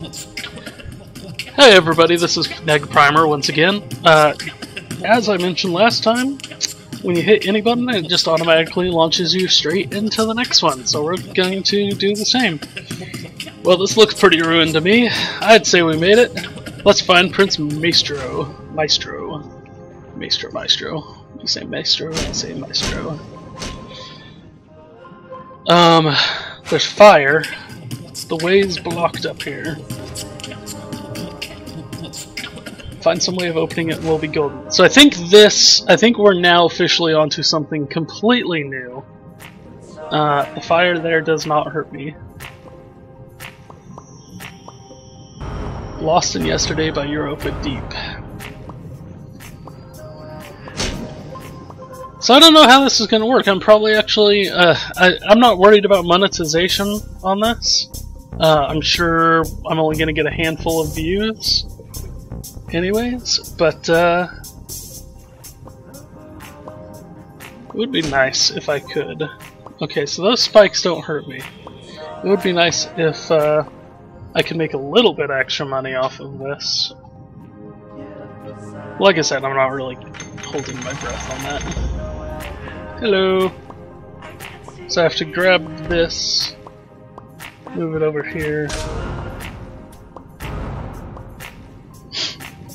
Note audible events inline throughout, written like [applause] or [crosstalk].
Hey everybody, this is Neg Primer once again. Uh, as I mentioned last time, when you hit any button, it just automatically launches you straight into the next one, so we're going to do the same. Well, this looks pretty ruined to me. I'd say we made it. Let's find Prince Maestro. Maestro. Maestro, Maestro. You say Maestro, I say Maestro. Um, there's fire. The way's blocked up here. Find some way of opening it and we'll be golden. So I think this, I think we're now officially onto something completely new. Uh, the fire there does not hurt me. Lost in Yesterday by Europa Deep. So I don't know how this is going to work. I'm probably actually, uh, I, I'm not worried about monetization on this. Uh, I'm sure I'm only going to get a handful of views anyways, but uh, it would be nice if I could. Okay, so those spikes don't hurt me. It would be nice if uh, I could make a little bit extra money off of this. Like I said, I'm not really holding my breath on that. Hello! So I have to grab this, move it over here,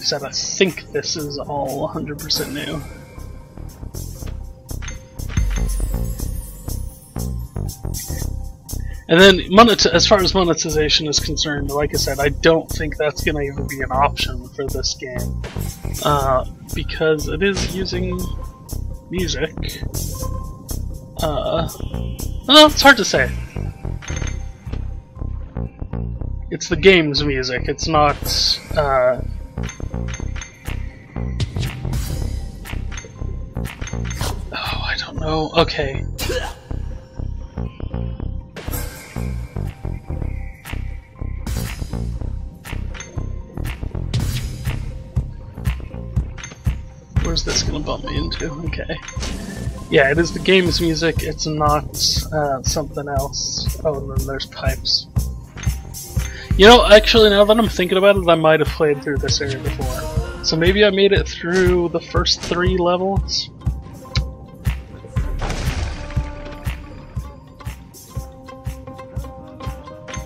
said, I think this is all 100% new. And then, as far as monetization is concerned, like I said, I don't think that's going to even be an option for this game. Uh, because it is using music. Uh, well, it's hard to say. It's the game's music, it's not uh, Oh, I don't know. okay. Where's this gonna bump me into? Okay. Yeah, it is the game's music, it's not uh, something else. Oh, and then there's pipes. You know, actually, now that I'm thinking about it, I might have played through this area before. So maybe I made it through the first three levels?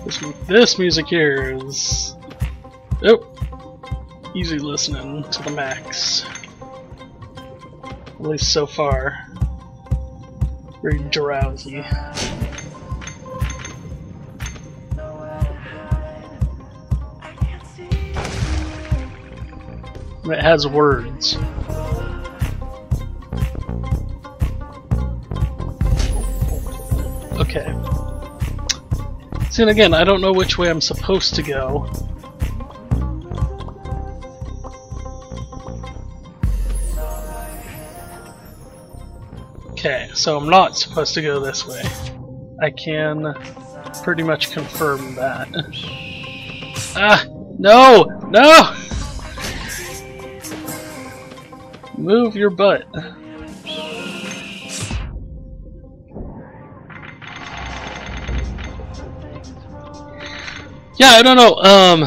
This, this music here is... Oh! Easy listening to the max. At least so far. Very drowsy. It has words. Okay. See, and again, I don't know which way I'm supposed to go. Okay, so I'm not supposed to go this way. I can pretty much confirm that. [laughs] Ah! No! No! Move your butt. Yeah, I don't know. Um,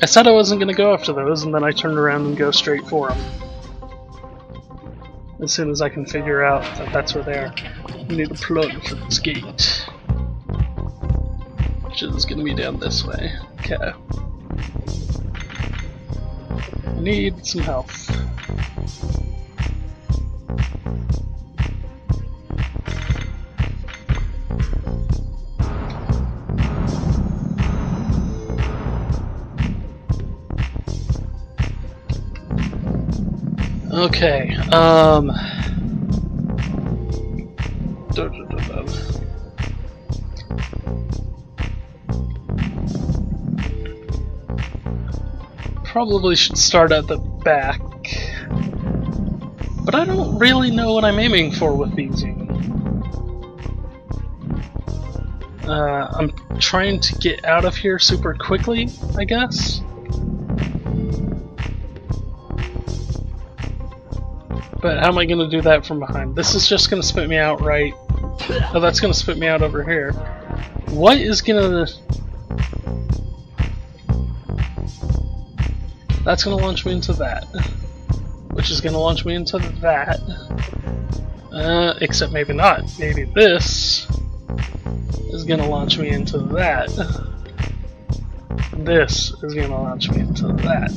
I said I wasn't going to go after those, and then I turned around and go straight for them. As soon as I can figure out that that's where they are. I need a plug for this gate. Which is going to be down this way. Okay. I need some health. Okay, um... Probably should start at the back. But I don't really know what I'm aiming for with these. Uh, I'm trying to get out of here super quickly, I guess? But how am I going to do that from behind? This is just going to spit me out right... Oh, that's going to spit me out over here. What is going to... That's gonna launch me into that. Which is gonna launch me into that. Uh, except maybe not. Maybe this is gonna launch me into that. This is gonna launch me into that.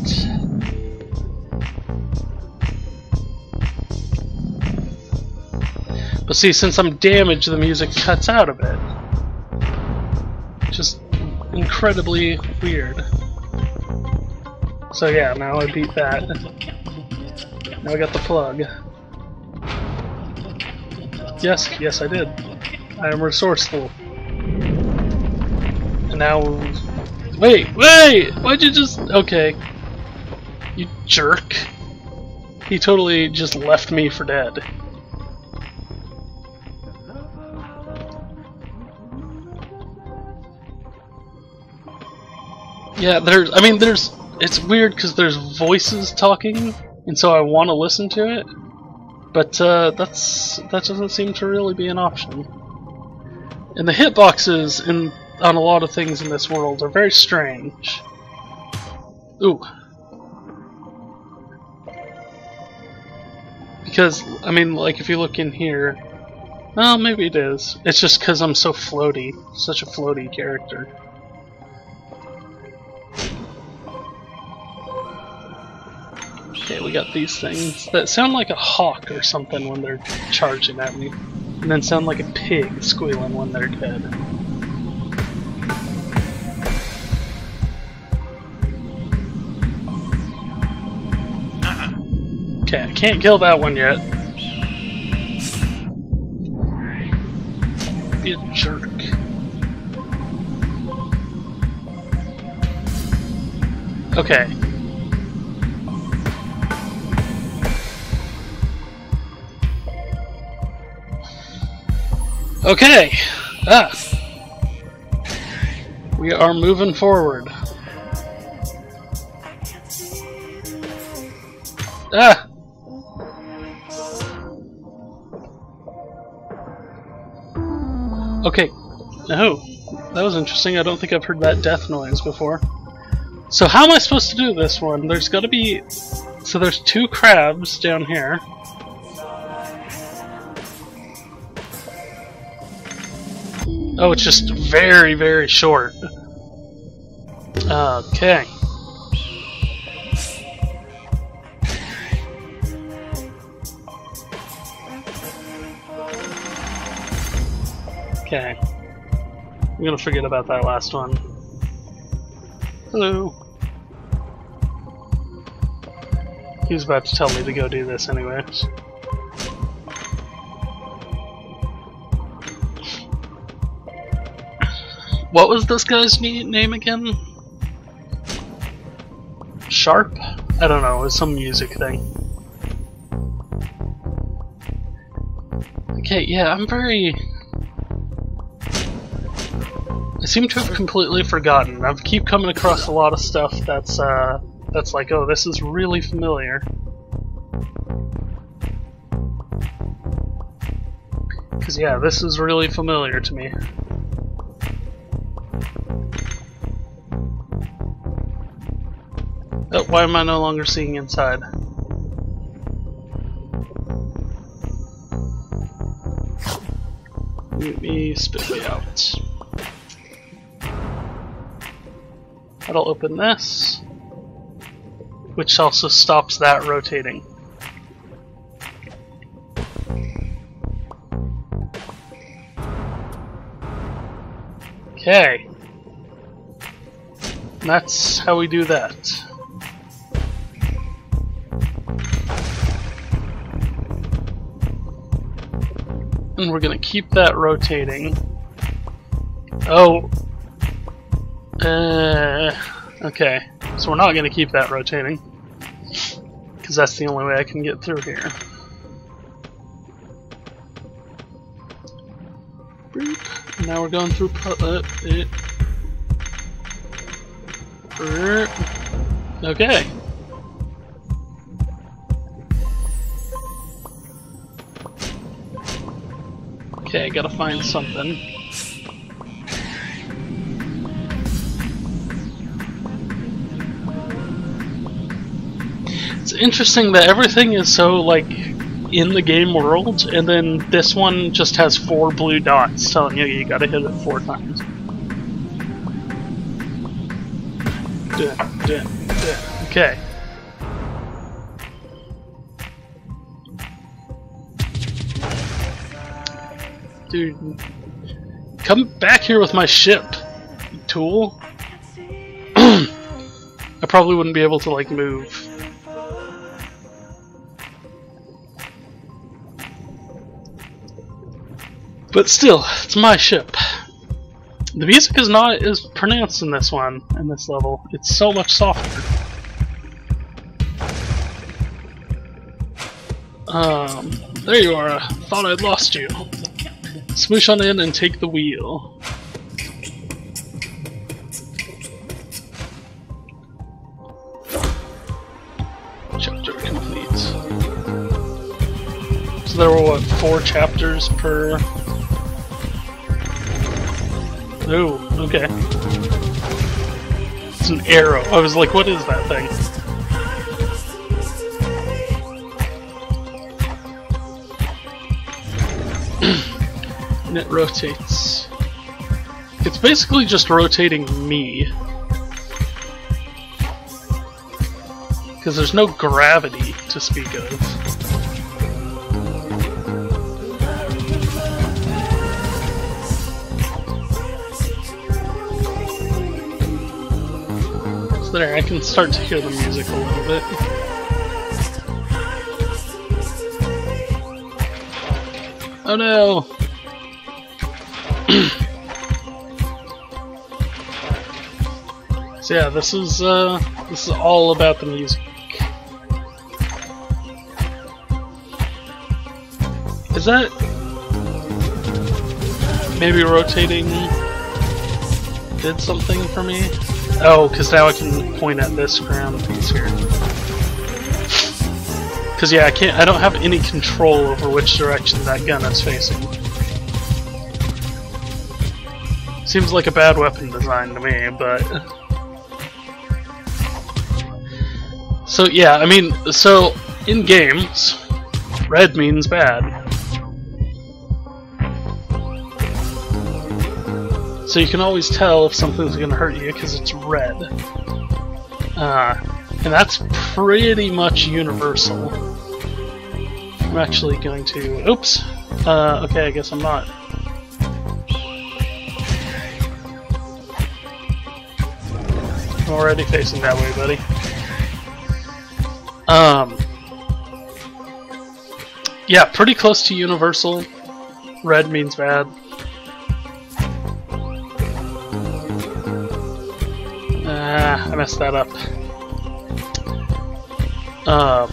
But see, since I'm damaged, the music cuts out a bit. Just incredibly weird. So yeah, now I beat that. Now I got the plug. Yes, yes I did. I am resourceful. And now... Wait, wait! Why'd you just... Okay. You jerk. He totally just left me for dead. Yeah, there's. I mean, there's. It's weird because there's voices talking, and so I want to listen to it, but uh, that's that doesn't seem to really be an option. And the hitboxes in on a lot of things in this world are very strange. Ooh. Because, I mean, like if you look in here, well, maybe it is. It's just because I'm so floaty, such a floaty character. Okay, we got these things that sound like a hawk or something when they're charging at me, and then sound like a pig squealing when they're dead. Okay, I can't kill that one yet. Be a jerk. Okay, Okay. Ah. We are moving forward. Ah! Okay. Oh, that was interesting. I don't think I've heard that death noise before. So how am I supposed to do this one? There's gotta be... So there's two crabs down here. Oh, it's just very, very short. Okay. Okay. I'm gonna forget about that last one. Hello. He was about to tell me to go do this anyways. What was this guy's name again? Sharp? I don't know, it was some music thing. Okay, yeah, I'm very... I seem to have completely forgotten. I keep coming across a lot of stuff that's, uh, that's like, oh, this is really familiar. Because, yeah, this is really familiar to me. Oh, why am I no longer seeing inside? Let me spit me out. That'll open this, which also stops that rotating. Okay. that's how we do that. And we're gonna keep that rotating. Oh. Uh, okay. So we're not gonna keep that rotating. Because that's the only way I can get through here. Boop. Now we're going through uh, it. Okay. Okay, gotta find something. It's interesting that everything is so like in the game world, and then this one just has four blue dots telling you you gotta hit it four times. Okay. Dude, come back here with my ship, tool. [clears throat] I probably wouldn't be able to like move. But still, it's my ship. The music is not as pronounced in this one, in this level. It's so much softer. Um, there you are. Thought I'd lost you. Smoosh on in and take the wheel. Chapter complete. So there were what, four chapters per Ooh, okay. It's an arrow. I was like, what is that thing? And it rotates. It's basically just rotating me. Because there's no gravity to speak of. there, I can start to hear the music a little bit. Oh no! So yeah, this is uh, this is all about the music. Is that maybe rotating did something for me? Oh, because now I can point at this ground piece here. Because yeah, I can't. I don't have any control over which direction that gun is facing. Seems like a bad weapon design to me, but. So yeah, I mean, so in games, red means bad. So you can always tell if something's going to hurt you because it's red. Uh, and that's pretty much universal. I'm actually going to... Oops! Uh, okay, I guess I'm not. I'm already facing that way, buddy. Um... Yeah, pretty close to universal. Red means bad. Ah, I messed that up. Um,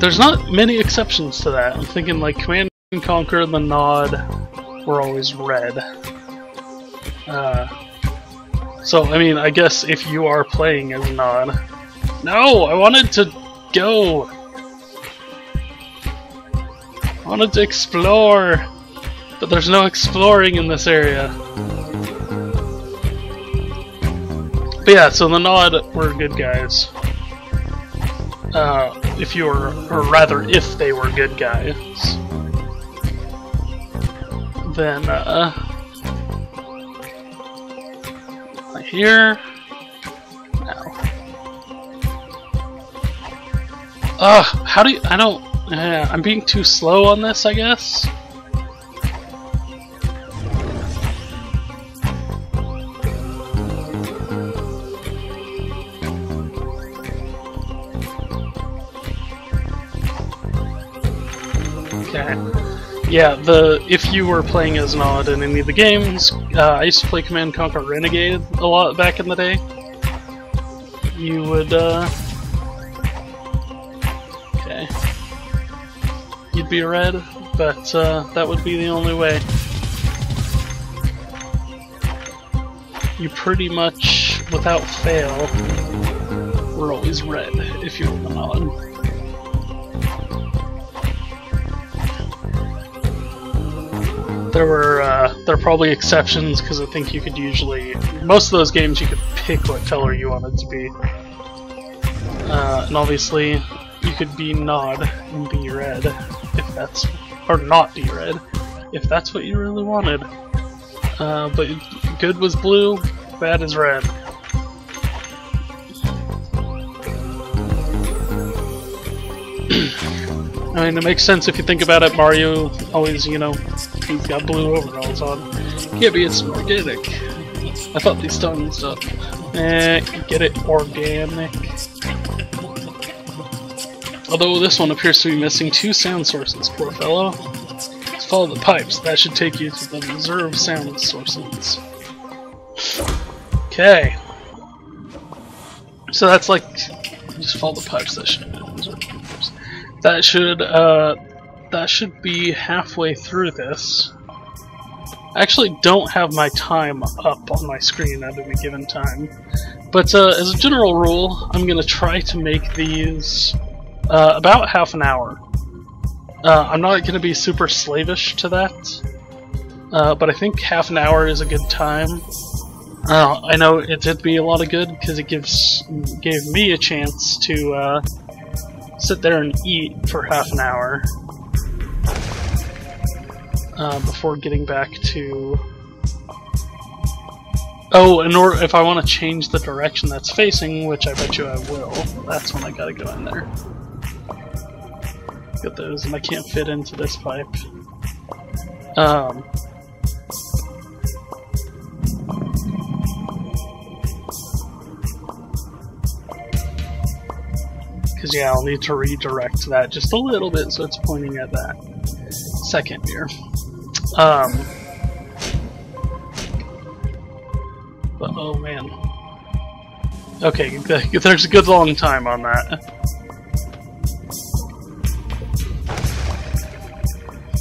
there's not many exceptions to that. I'm thinking like Command and Conquer the Nod were always red. Uh, so, I mean, I guess if you are playing as Nod... No! I wanted to go! I wanted to explore! But there's no exploring in this area. But yeah, so the Nod were good guys. Uh, if you were, or rather, if they were good guys. Then, uh... Here... Now. Ugh, how do you, I don't, uh, I'm being too slow on this, I guess? Yeah, the if you were playing as Nod in any of the games, uh, I used to play Command Conquer Renegade a lot back in the day. You would, uh, okay, you'd be red, but uh, that would be the only way. You pretty much, without fail, were always red if you were Nod. There were uh, there are probably exceptions because I think you could usually most of those games you could pick what color you wanted to be, uh, and obviously you could be Nod and be red if that's or not be red if that's what you really wanted. Uh, but good was blue, bad is red. [clears throat] I mean, it makes sense if you think about it. Mario always, you know, he's got blue overalls on. Yeah, but it's organic. I thought these stones up. Eh, get it organic. Although this one appears to be missing two sound sources, poor fellow. Let's follow the pipes. That should take you to the reserve sound sources. Okay. So that's like just follow the pipes. That should that should uh, that should be halfway through this. I actually don't have my time up on my screen at any given time, but uh, as a general rule, I'm gonna try to make these uh, about half an hour. Uh, I'm not gonna be super slavish to that, uh, but I think half an hour is a good time. Uh, I know it did me a lot of good because it gives gave me a chance to uh, sit there and eat for half an hour uh, before getting back to. Oh, in order if I want to change the direction that's facing, which I bet you I will, that's when I gotta go in there. Get those, and I can't fit into this pipe. Um, Because, yeah, I'll need to redirect that just a little bit so it's pointing at that second mirror. Um, but, oh man. Okay, there's a good long time on that.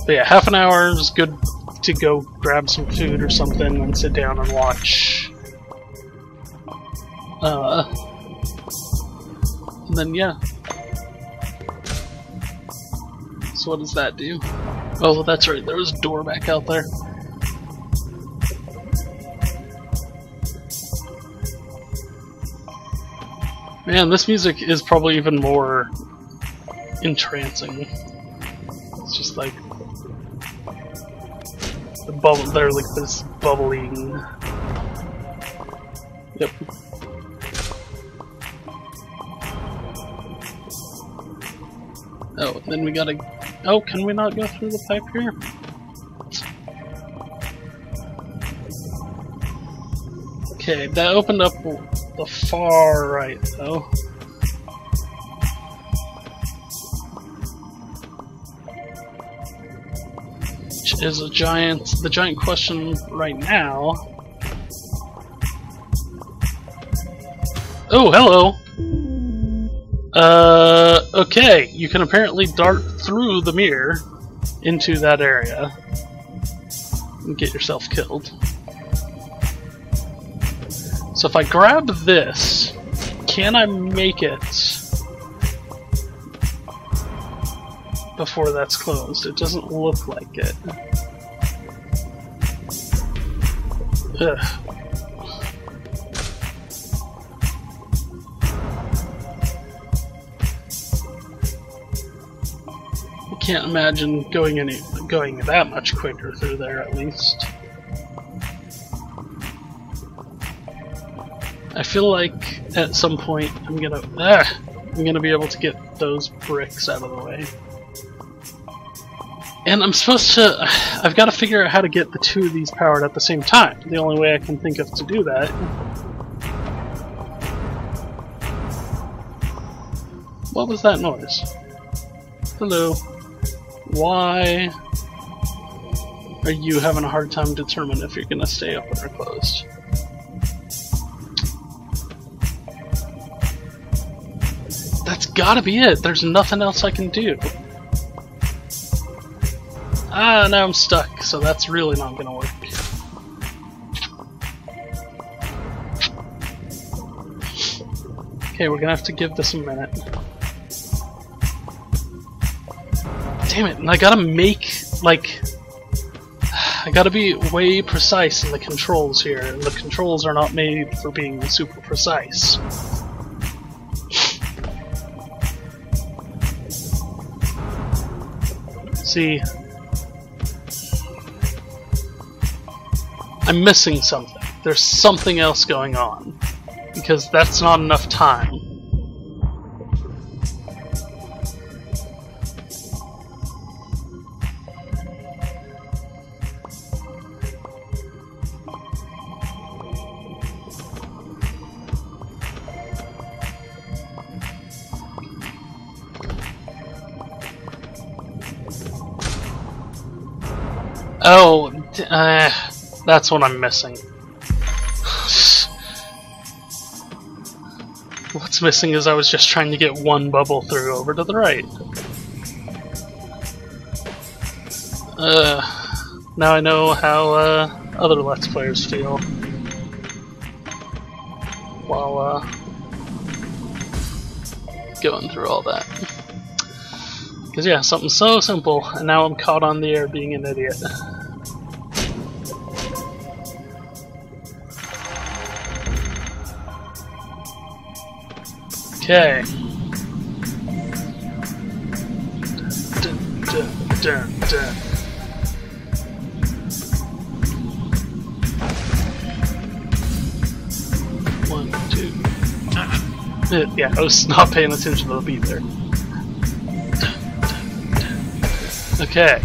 But yeah, half an hour is good to go grab some food or something and sit down and watch. Uh, and then, yeah. What does that do? Oh, that's right, there was a door back out there. Man, this music is probably even more entrancing. It's just like the bubble. They're like this bubbling. Yep. Oh, then we gotta... Oh, can we not go through the pipe here? Okay, that opened up the far right, though. Which is a giant... The giant question right now... Oh, hello! Uh, okay, you can apparently dart through the mirror into that area and get yourself killed. So if I grab this, can I make it before that's closed? It doesn't look like it. Ugh. Can't imagine going any going that much quicker through there at least. I feel like at some point I'm gonna ah, I'm gonna be able to get those bricks out of the way. And I'm supposed to I've got to figure out how to get the two of these powered at the same time. The only way I can think of to do that What was that noise? Hello. Why are you having a hard time determining if you're gonna stay open or closed? That's gotta be it. There's nothing else I can do. Ah, now I'm stuck, so that's really not gonna work. Okay, we're gonna have to give this a minute. Damn it, and I gotta make, like, I gotta be way precise in the controls here, and the controls are not made for being super precise. See, I'm missing something. There's something else going on. Because that's not enough time. Oh, uh, that's what I'm missing. What's missing is I was just trying to get one bubble through over to the right. Uh, now I know how uh, other Let's Players feel. While uh, going through all that. Because yeah, something so simple, and now I'm caught on the air being an idiot. Okay. Dun, dun, dun, dun. One, two. Uh, yeah, I was [laughs] not paying attention to the beat there. Okay.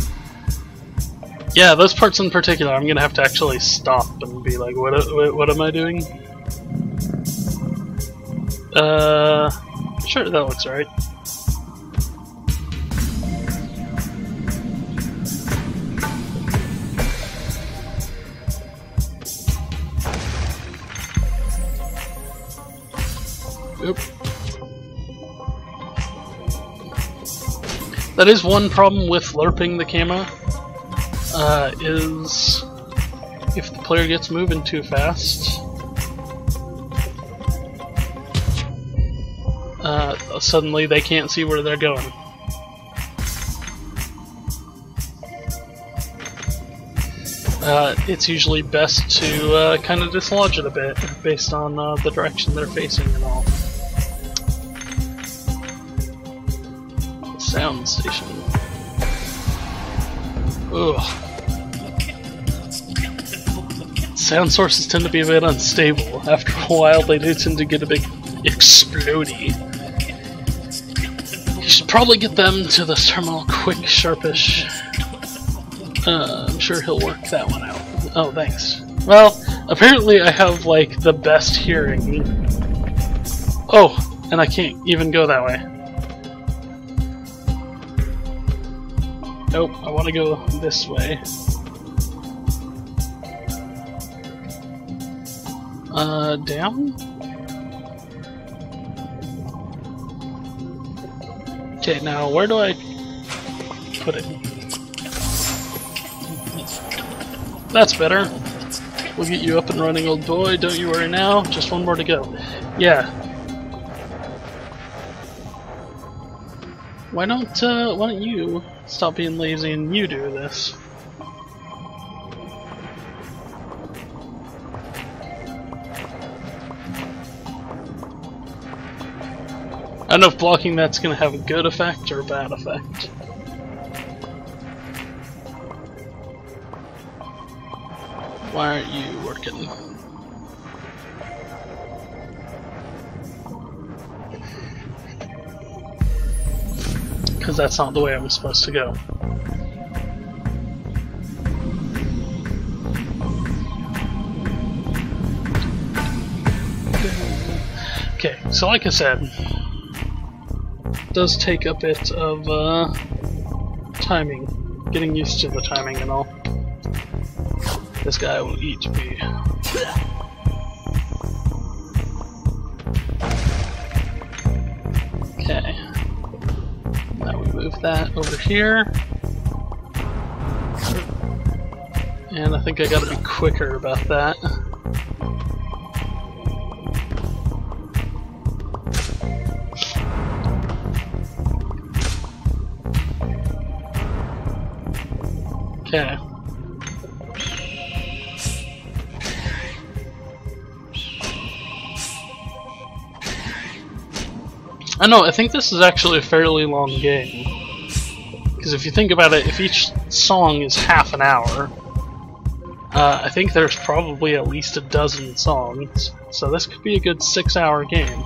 Yeah, those parts in particular, I'm gonna have to actually stop and be like, what, what, what am I doing? Uh, sure, that looks right. Oop. That is one problem with lerping the camera, uh, is if the player gets moving too fast, suddenly they can't see where they're going. Uh, it's usually best to uh, kind of dislodge it a bit based on uh, the direction they're facing and all. Sound station. Ugh. Sound sources tend to be a bit unstable. After a while, they do tend to get a bit explody. Probably get them to the terminal quick, sharpish. Uh, I'm sure he'll work that one out. Oh, thanks. Well, apparently I have, like, the best hearing. Oh, and I can't even go that way. Nope, I want to go this way. Uh, down? Okay, now where do I put it? That's better. We'll get you up and running, old boy. Don't you worry now. Just one more to go. Yeah. Why don't, uh, why don't you stop being lazy and you do this? Don't know if blocking that's going to have a good effect or a bad effect. Why aren't you working? Because that's not the way I'm supposed to go. Okay, so like I said, does take a bit of uh, timing, getting used to the timing and all. This guy will eat me. Okay. Now we move that over here. And I think I gotta be quicker about that. I know, I think this is actually a fairly long game. Because if you think about it, if each song is half an hour, uh, I think there's probably at least a dozen songs. So this could be a good six hour game.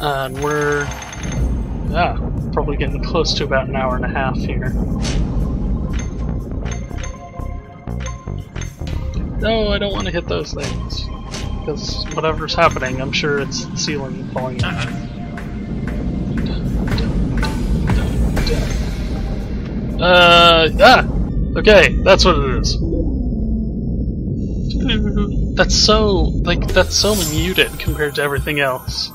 Uh, and we're yeah, probably getting close to about an hour and a half here. No, I don't want to hit those things. Because whatever's happening, I'm sure it's the ceiling falling in. Uh, ah! Okay, that's what it is. That's so, like, that's so muted compared to everything else.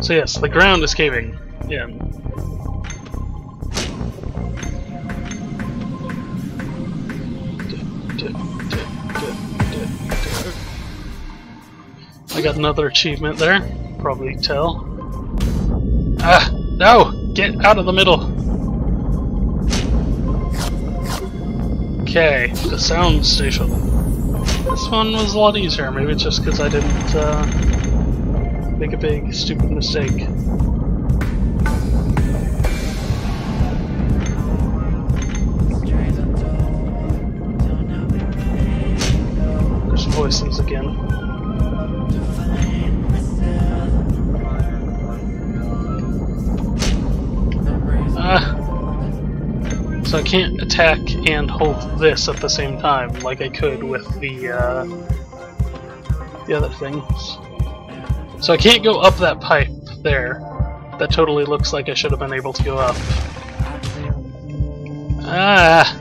So yes, the ground is caving I got another achievement there, probably tell. Ah! No! Get out of the middle! Okay, the sound station. This one was a lot easier, maybe it's just because I didn't, uh, make a big stupid mistake. Again. Ah. So I can't attack and hold this at the same time like I could with the uh, the other things. So I can't go up that pipe there. That totally looks like I should have been able to go up. Ah!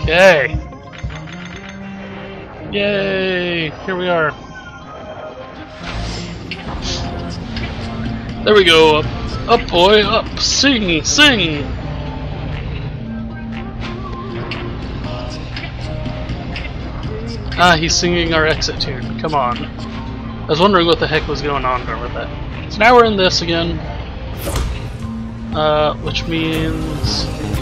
Okay. Yay! Here we are. There we go. Up, up boy, up. Sing, sing. Ah, he's singing our exit tune. Come on. I was wondering what the heck was going on there with that. So now we're in this again. Uh, which means